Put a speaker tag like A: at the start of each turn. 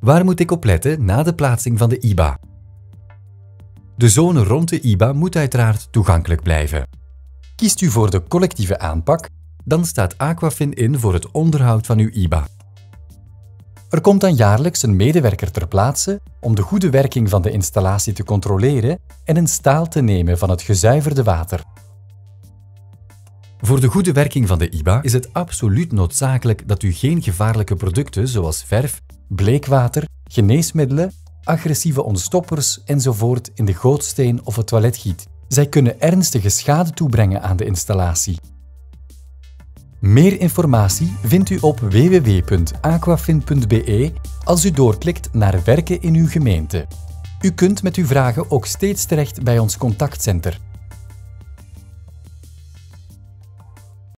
A: Waar moet ik op letten na de plaatsing van de IBA? De zone rond de IBA moet uiteraard toegankelijk blijven. Kiest u voor de collectieve aanpak, dan staat Aquafin in voor het onderhoud van uw IBA. Er komt dan jaarlijks een medewerker ter plaatse om de goede werking van de installatie te controleren en een staal te nemen van het gezuiverde water. Voor de goede werking van de IBA is het absoluut noodzakelijk dat u geen gevaarlijke producten zoals verf, bleekwater, geneesmiddelen, agressieve ontstoppers enzovoort in de gootsteen of het toilet giet. Zij kunnen ernstige schade toebrengen aan de installatie. Meer informatie vindt u op www.aquafin.be als u doorklikt naar Werken in uw gemeente. U kunt met uw vragen ook steeds terecht bij ons contactcenter